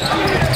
Yeah.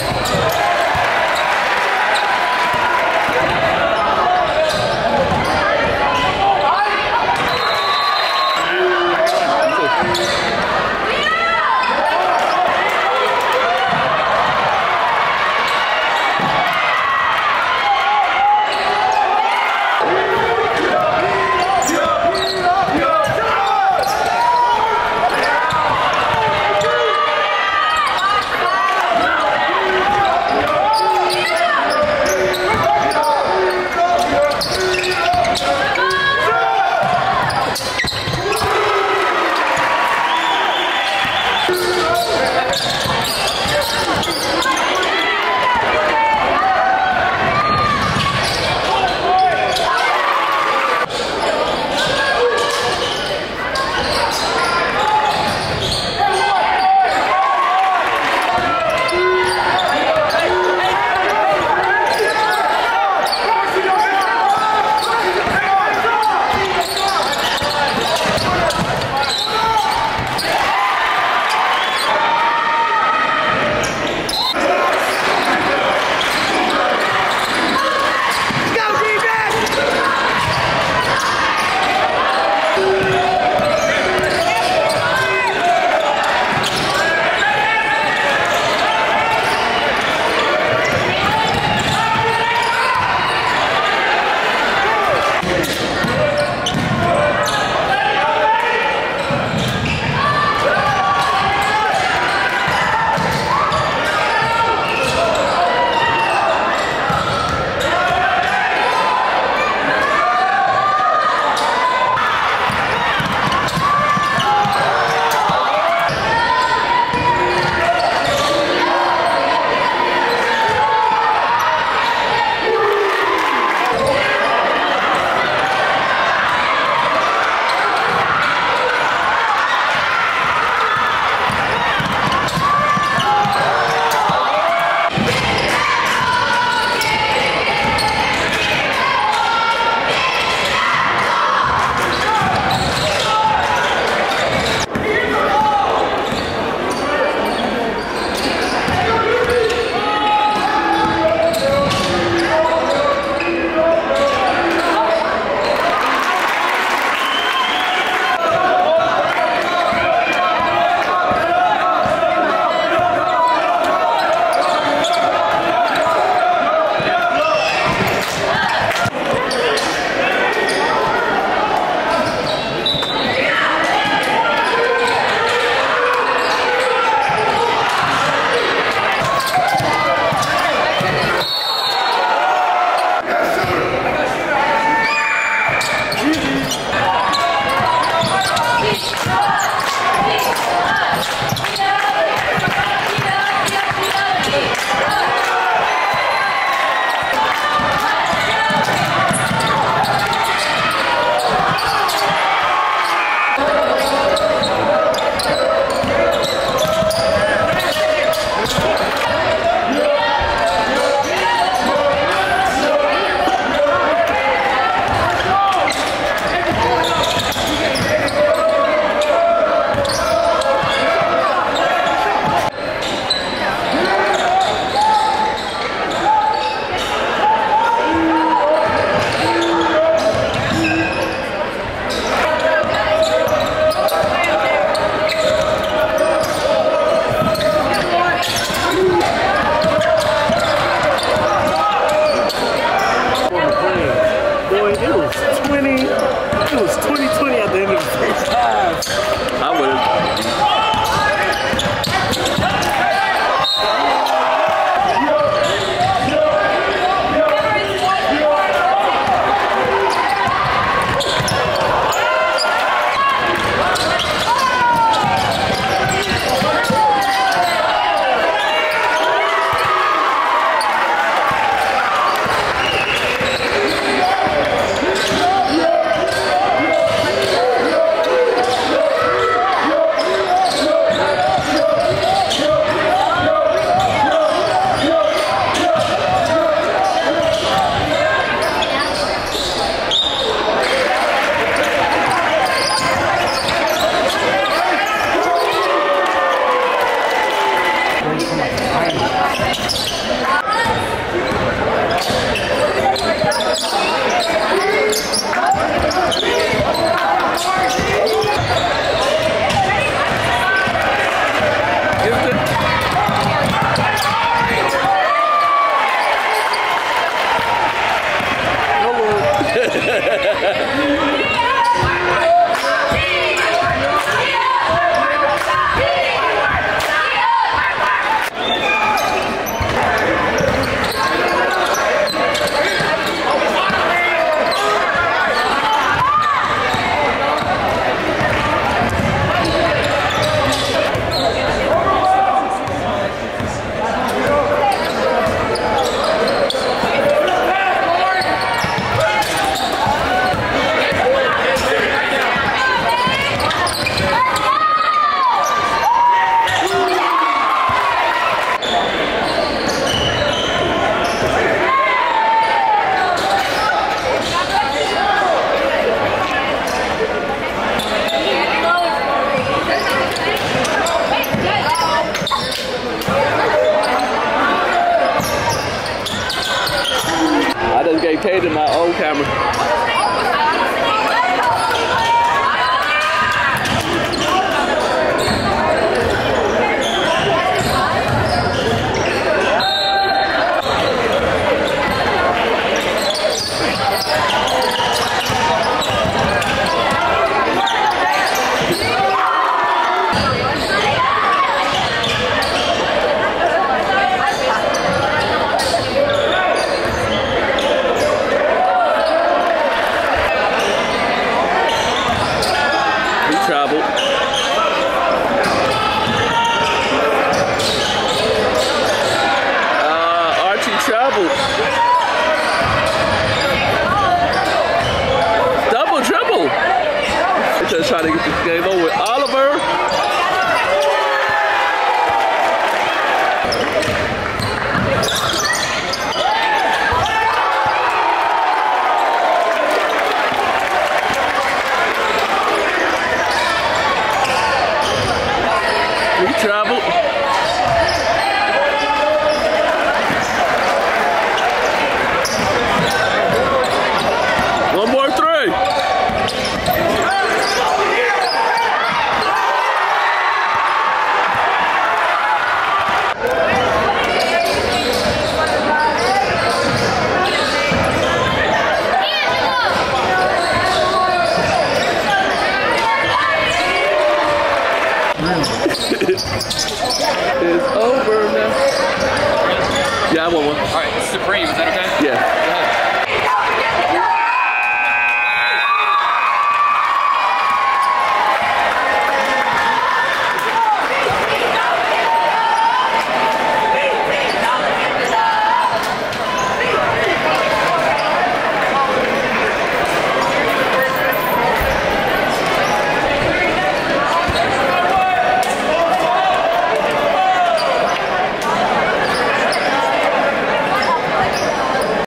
I just gave my old camera. trying to get this game over.